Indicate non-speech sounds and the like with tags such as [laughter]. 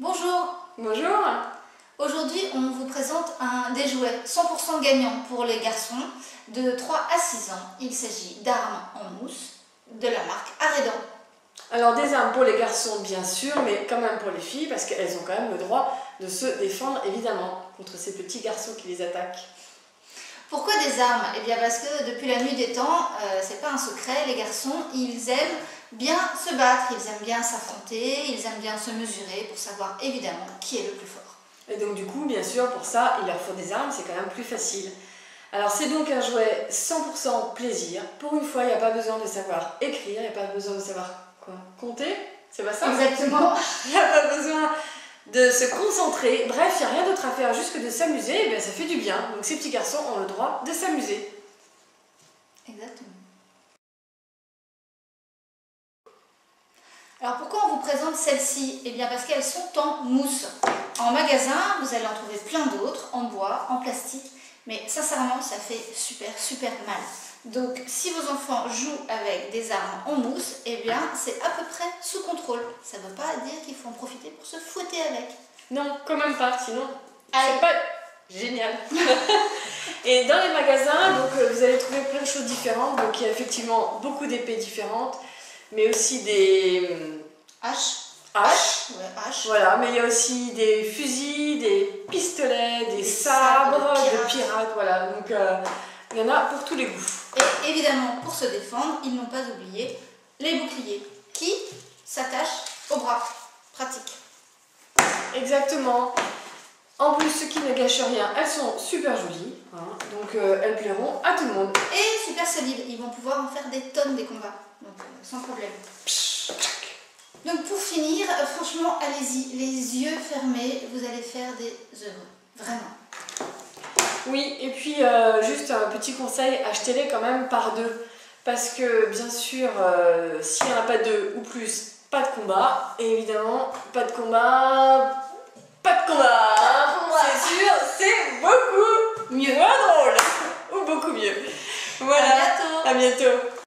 Bonjour Bonjour Aujourd'hui, on vous présente un des jouets 100% gagnant pour les garçons de 3 à 6 ans. Il s'agit d'armes en mousse de la marque Aredan. Alors des armes pour les garçons bien sûr, mais quand même pour les filles parce qu'elles ont quand même le droit de se défendre évidemment contre ces petits garçons qui les attaquent. Pourquoi des armes? Eh bien parce que depuis la nuit des temps, euh, c'est pas un secret, les garçons, ils aiment bien se battre, ils aiment bien s'affronter, ils aiment bien se mesurer pour savoir évidemment qui est le plus fort. Et donc du coup, bien sûr, pour ça, il leur faut des armes, c'est quand même plus facile. Alors c'est donc un jouet 100% plaisir. Pour une fois, il n'y a pas besoin de savoir écrire, il n'y a pas besoin de savoir quoi compter. C'est pas ça Exactement. [laughs] Il n'y a pas besoin de se concentrer. Bref, il n'y a rien d'autre à faire, juste que de s'amuser, et bien ça fait du bien. Donc ces petits garçons ont le droit de s'amuser. Exactement. Alors pourquoi on vous présente celles-ci? Eh bien parce qu'elles sont en mousse. En magasin, vous allez en trouver plein d'autres, en bois, en plastique, mais sincèrement, ça fait super, super mal. Donc si vos enfants jouent avec des armes en mousse, eh bien c'est à peu près sous contrôle. Ça ne veut pas dire qu'il faut en profiter pour se fouetter avec. Non, quand même pas, sinon c'est pas génial. [laughs] Et dans les magasins, donc euh, vous allez trouver plein de choses différentes. Donc il y a effectivement beaucoup d'épées différentes, mais aussi des H. haches. Ouais, H. Voilà, mais il y a aussi des fusils, des pistolets, des, Des sabres, sabres de de pirates. pirates, voilà. Donc euh, il y en a pour tous les goûts. Et évidemment, pour se défendre, ils n'ont pas oublié les boucliers qui s'attachent au bras. Pratique. Exactement. En plus, ce qui ne gâche rien, elles sont super jolies, hein. donc euh, elles plairont à tout le monde. Et super solides. Ils vont pouvoir en faire des tonnes des combats. Donc euh, sans problème. Donc pour finir, euh, franchement, allez-y. Les yeux fermés, vous allez faire des œuvres. Vraiment. Oui, et puis juste un petit conseil, achetez-les quand même par deux. Parce que bien sûr, s'il n'y en a pas deux ou plus, pas de combat. Et évidemment, pas de combat, pas de combat. C'est sûr, c'est beaucoup Mieux. moins drôle. Ou beaucoup mieux. Voilà. À bientôt. À bientôt.